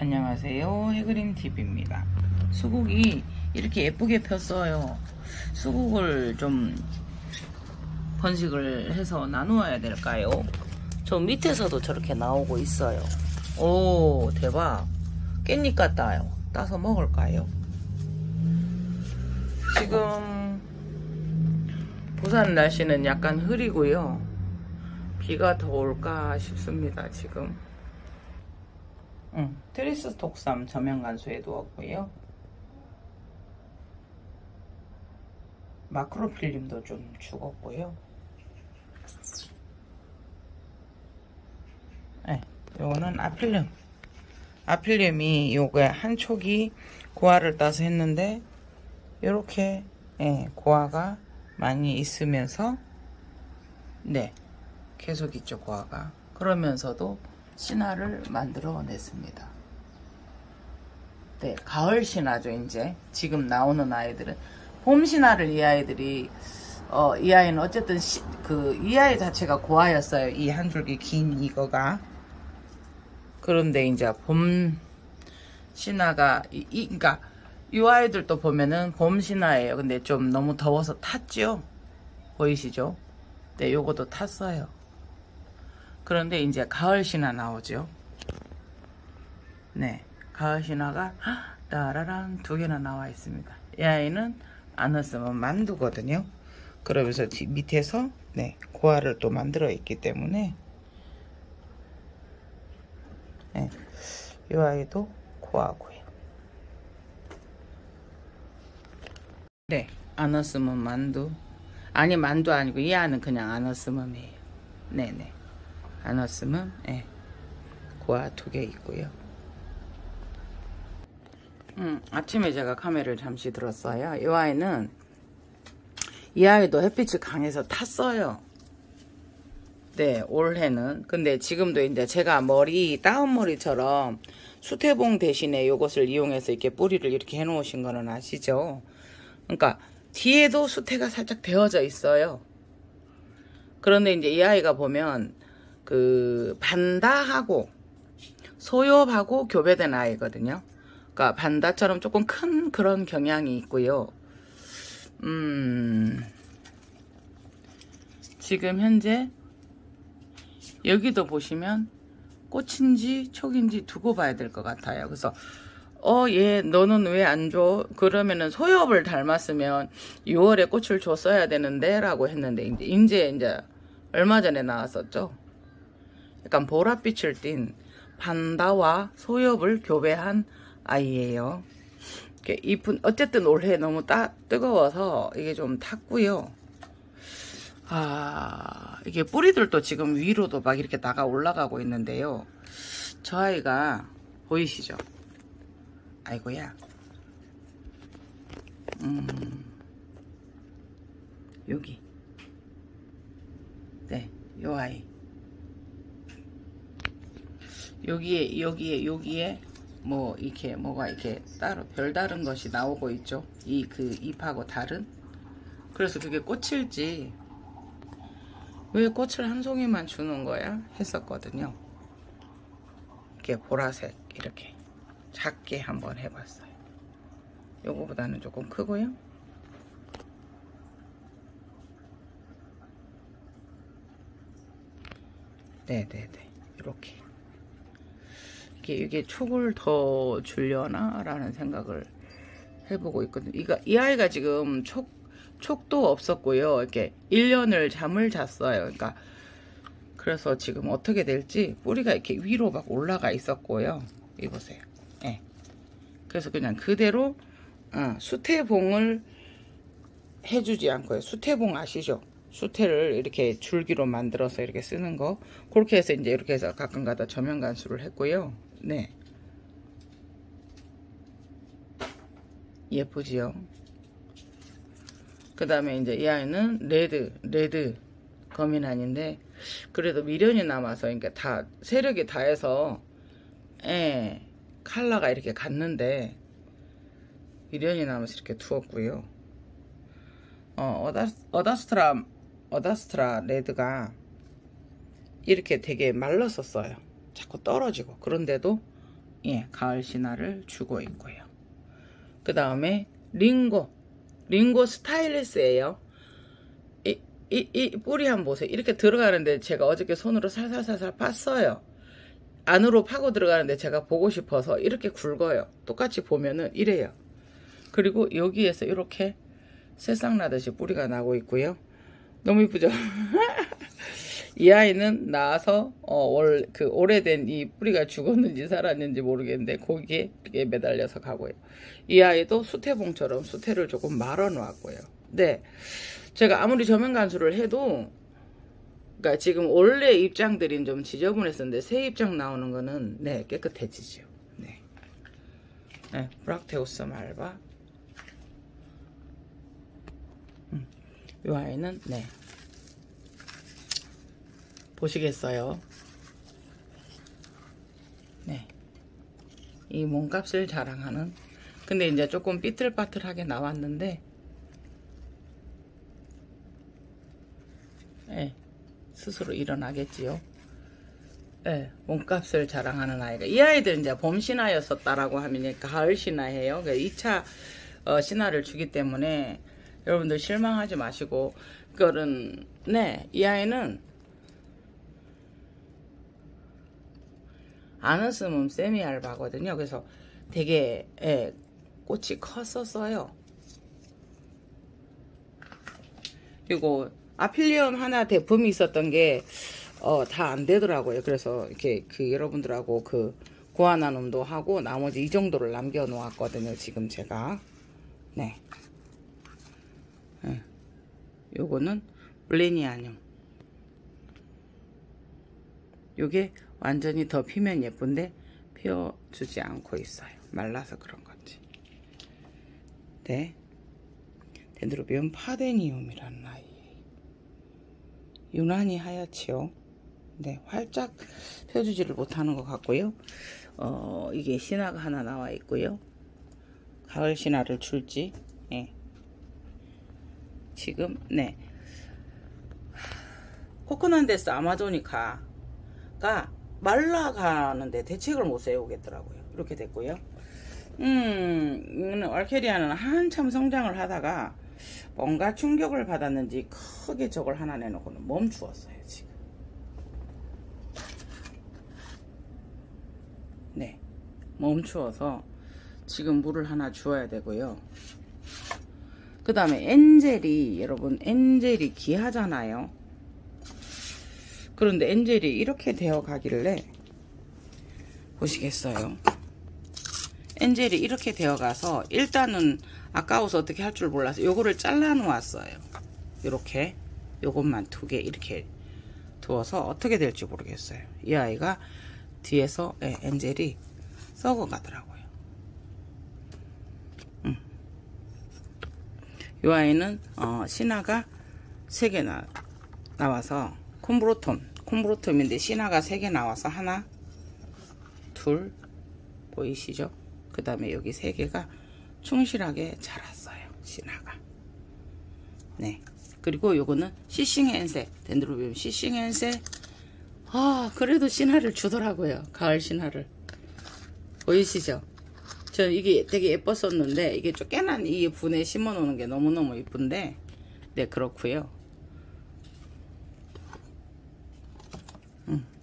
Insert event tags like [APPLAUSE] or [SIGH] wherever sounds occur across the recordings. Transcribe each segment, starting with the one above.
안녕하세요. 해그린TV입니다. 수국이 이렇게 예쁘게 폈어요. 수국을 좀 번식을 해서 나누어야 될까요? 저 밑에서도 저렇게 나오고 있어요. 오 대박. 깻잎 같아요. 따서 먹을까요? 지금 부산 날씨는 약간 흐리고요. 비가 더 올까 싶습니다 지금 응, 트리스톡삼 저면 간수에 두었고요. 마크로필름도 좀 죽었고요. 네, 요거는 아필름. 아필름이 요게 한 촉이 고화를 따서 했는데 요렇게 예, 고화가 많이 있으면서 네 계속 있죠 고화가 그러면서도 신화를 만들어 냈습니다. 네, 가을 신화죠, 이제. 지금 나오는 아이들은. 봄 신화를 이 아이들이, 어, 이 아이는 어쨌든, 시, 그, 이 아이 자체가 고아였어요. 이 한 줄기 긴 이거가. 그런데 이제 봄 신화가, 이, 이 그니까, 이 아이들도 보면은 봄 신화예요. 근데 좀 너무 더워서 탔죠? 보이시죠? 네, 요것도 탔어요. 그런데 이제 가을 신화 나오죠. 네, 가을 신화가 따라란 두 개나 나와 있습니다. 이 아이는 안 왔으면 만두거든요. 그러면서 뒤, 밑에서 네 고화를 또 만들어 있기 때문에 네, 이 아이도 고화고요. 네, 안 왔으면 만두. 아니 만두 아니고 이 아는 그냥 안 왔으면이에요. 네네. 안 왔으면 예, 고아 두 개 있고요. 음, 아침에 제가 카메라를 잠시 들었어요. 이 아이는 이 아이도 햇빛이 강해서 탔어요. 네, 올해는. 근데 지금도 이제 제가 머리 다운 머리처럼 수태봉 대신에 이것을 이용해서 이렇게 뿌리를 이렇게 해놓으신 거는 아시죠? 그러니까 뒤에도 수태가 살짝 되어져 있어요. 그런데 이제 이 아이가 보면 그 반다하고 소엽하고 교배된 아이거든요. 그러니까 반다처럼 조금 큰 그런 경향이 있고요. 음, 지금 현재 여기도 보시면 꽃인지 촉인지 두고 봐야 될 것 같아요. 그래서 어, 얘 너는 왜 안 줘? 그러면은 소엽을 닮았으면 6월에 꽃을 줬어야 되는데 라고 했는데 이제 이제 이제 얼마 전에 나왔었죠. 약간 보랏빛을 띤 판다와 소엽을 교배한 아이예요. 이쁜 어쨌든 올해 너무 따, 뜨거워서 이게 좀 탔고요. 아 이게 뿌리들도 지금 위로도 막 이렇게 나가 올라가고 있는데요. 저 아이가 보이시죠? 아이고야. 음 여기 네, 요 아이. 여기에 여기에 여기에 뭐 이렇게 뭐가 이렇게 따로 별다른 것이 나오고 있죠. 이 그 잎하고 다른. 그래서 그게 꽃일지 왜 꽃을 한 송이만 주는 거야 했었거든요. 이렇게 보라색 이렇게 작게 한번 해봤어요. 요거보다는 조금 크고요. 네네네 이렇게 이게 이게 촉을 더 줄려나 라는 생각을 해보고 있거든요. 이가, 이 아이가 지금 촉, 촉도 없었고요. 이렇게 1년을 잠을 잤어요. 그러니까 그래서 지금 어떻게 될지 뿌리가 이렇게 위로 막 올라가 있었고요. 이 보세요. 예. 네. 그래서 그냥 그대로 어, 수태봉을 해주지 않고요. 수태봉 아시죠? 수태를 이렇게 줄기로 만들어서 이렇게 쓰는 거 그렇게 해서 이제 이렇게 해서 가끔가다 저면 관수를 했고요 네. 예쁘지요? 그 다음에 이제 이 아이는 레드 레드 거미난인데 그래도 미련이 남아서 그러니까 다 세력이 다해서 예 칼라가 이렇게 갔는데 미련이 남아서 이렇게 두었고요. 어, 어다, 어다스트라 어다스트라 레드가 이렇게 되게 말랐었어요. 자꾸 떨어지고 그런데도 예, 가을 신화를 주고 있고요. 그 다음에 링고. 링고 스타일리스예요. 이, 이, 이 뿌리 한번 보세요. 이렇게 들어가는데 제가 어저께 손으로 살살살살 팠어요. 안으로 파고 들어가는데 제가 보고 싶어서 이렇게 굵어요. 똑같이 보면은 이래요. 그리고 여기에서 이렇게 새싹 나듯이 뿌리가 나고 있고요. 너무 이쁘죠? [LAUGHS] 이 아이는 나와서 어, 월, 그 오래된 이 뿌리가 죽었는지 살았는지 모르겠는데 거기에 매달려서 가고요. 이 아이도 수태봉처럼 수태를 조금 말아 놓았고요. 네. 제가 아무리 저면 간수를 해도 그러니까 지금 원래 입장들이 좀 지저분했었는데 새 입장 나오는 거는 네 깨끗해지죠. 네. 네 브락테우스 말바. 음, 이 아이는 네 보시겠어요? 네. 이 몸값을 자랑하는 근데 이제 조금 삐뚤빠뚤하게 나왔는데 네, 스스로 일어나겠지요. 네, 몸값을 자랑하는 아이가 이 아이들 이제 봄 신화였었다라고 하면 가을 신화예요. 그러니까 2차 어, 신화를 주기 때문에 여러분들 실망하지 마시고 그거는 네, 이 아이는 안은 쓰면 세미 알바거든요. 그래서 되게 예, 꽃이 컸었어요. 그리고 아필리엄 하나 대품이 있었던 게 어, 다 안 되더라고요. 그래서 이렇게 그 여러분들하고 그 고아 나눔도 하고 나머지 이 정도를 남겨 놓았거든요. 지금 제가 네. 네. 요거는 블레니아늄. 요게 완전히 더 피면 예쁜데 피워주지 않고 있어요. 말라서 그런 건지. 네. 덴드로비움 파데니움이라는 아이. 유난히 하얗지요. 네, 활짝 펴주지를 못하는 것 같고요. 어, 이게 신화가 하나 나와 있고요. 가을 신화를 줄지. 예. 지금 네. 코코난데스 아마조니카가 말라가는데 대책을 못 세우겠더라고요. 이렇게 됐고요. 음, 얼케리아는 한참 성장을 하다가 뭔가 충격을 받았는지 크게 저걸 하나 내놓고는 멈추었어요, 지금. 네. 멈추어서 지금 물을 하나 주어야 되고요. 그 다음에 엔젤이, 여러분, 엔젤이 귀하잖아요. 그런데 엔젤이 이렇게 되어 가길래 보시겠어요? 엔젤이 이렇게 되어 가서 일단은 아까워서 어떻게 할 줄 몰라서 요거를 잘라 놓았어요. 이렇게 요것만 두 개 이렇게 두어서 어떻게 될지 모르겠어요. 이 아이가 뒤에서 예, 엔젤이 썩어 가더라고요. 음. 이 아이는 어, 신화가 3개 나와서 콤브로톰 콤브로톰인데 신화가 3개 나와서 하나 둘 보이시죠? 그 다음에 여기 3개가 충실하게 자랐어요 신화가. 네. 그리고 요거는 시싱엔세 덴드로비움 시싱엔세. 아 그래도 신화를 주더라고요 가을 신화를. 보이시죠? 저 이게 되게 예뻤었는데 이게 쫓겨난 이 분에 심어 놓는 게 너무너무 이쁜데 네 그렇고요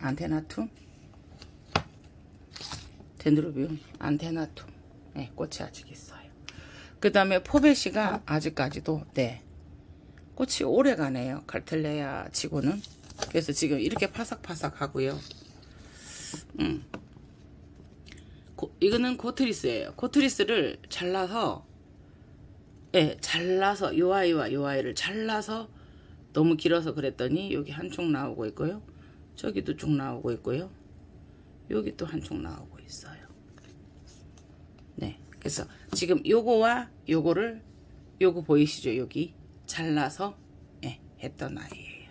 안테나툼 덴드로비움 안테나툼 네, 꽃이 아직 있어요. 그 다음에 포베시가 아직까지도 네. 꽃이 오래 가네요. 갈텔레아 치고는. 그래서 지금 이렇게 파삭파삭 하고요. 음. 고, 이거는 고트리스예요. 고트리스를 잘라서 예, 잘라서 요 아이와 요 아이를 잘라서 너무 길어서 그랬더니 여기 한쪽 나오고 있고요 저기도 쭉 나오고 있고요. 여기 또 한쪽 나오고 있어요. 네. 그래서 지금 요거와 요거를 요거 보이시죠? 여기 잘라서 예, 했던 아이예요.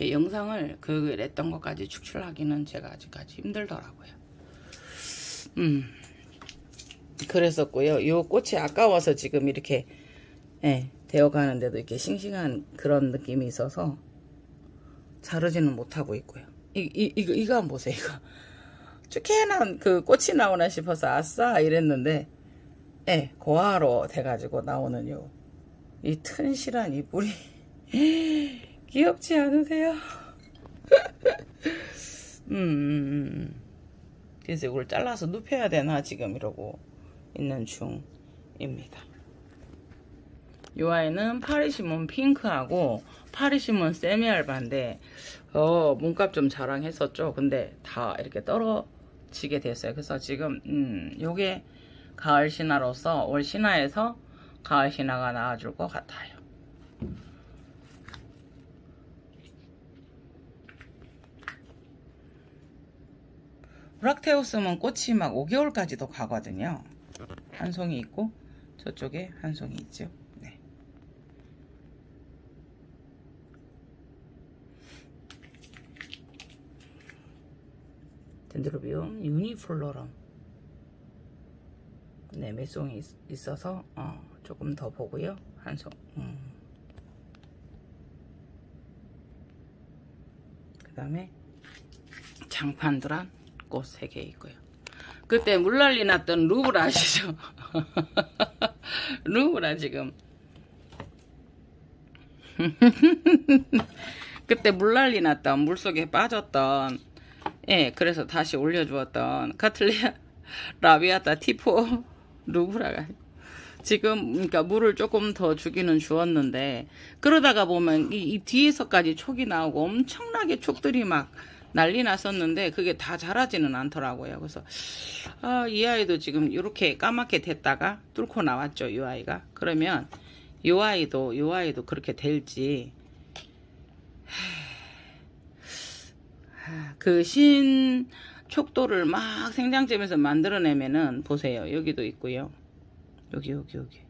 영상을 그 냈던 것까지 축출하기는 제가 아직까지 힘들더라고요. 음. 그랬었고요. 요 꽃이 아까워서 지금 이렇게 예, 되어가는데도 이렇게 싱싱한 그런 느낌이 있어서 자르지는 못하고 있고요. 이, 이, 이거, 이거 한번 보세요, 이거. 쭉해난 그 꽃이 나오나 싶어서 아싸 이랬는데, 예, 고화로 돼가지고 나오는 요, 이 튼실한 이 뿌리. [LAUGHS] 귀엽지 않으세요? [LAUGHS] 음, 음, 음. 그래서 이걸 잘라서 눕혀야 되나 지금 이러고 있는 중입니다. 이 아이는 파리시몬 핑크하고 파리시몬 세미알바인데 어 몸값 좀 자랑했었죠. 근데 다 이렇게 떨어지게 됐어요. 그래서 지금 음 요게 가을 신화로서 올 신화에서 가을 신화가 나와줄 것 같아요. 브락테우스는 꽃이 막 5개월까지도 가거든요. 한 송이 있고 저쪽에 한 송이 있죠. 네. 덴드로비움 유니플로럼 네, 몇 송이 있, 있어서 어, 조금 더 보고요. 한 송. 음. 그 다음에 장판드란 꽃 3개 있고요. 그때 물난리 났던 루브라 아시죠? [LAUGHS] 루브라 지금 [LAUGHS] 그때 물난리 났던 물속에 빠졌던 예 그래서 다시 올려주었던 카틀리아 [LAUGHS] 라비아타 티포 루브라가 지금 그러니까 물을 조금 더 주기는 주었는데 그러다가 보면 이, 이 뒤에서까지 촉이 나오고 엄청나게 촉들이 막 난리 났었는데 그게 다 자라지는 않더라고요. 그래서 아, 이 아이도 지금 이렇게 까맣게 됐다가 뚫고 나왔죠. 이 아이가. 그러면 이 아이도 이 아이도 그렇게 될지 그 신 촉도를 막 생장점에서 만들어내면은 보세요. 여기도 있고요. 여기 여기 여기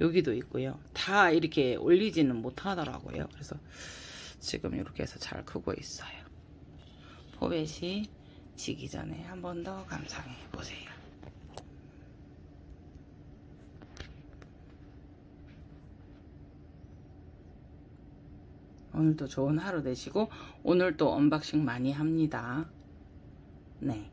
여기도 있고요. 다 이렇게 올리지는 못하더라고요. 그래서 지금 이렇게 해서 잘 크고 있어요. 포벳이 지기 전에 한 번 더 감상해 보세요. 오늘도 좋은 하루 되시고 오늘 도 언박싱 많이 합니다. 네.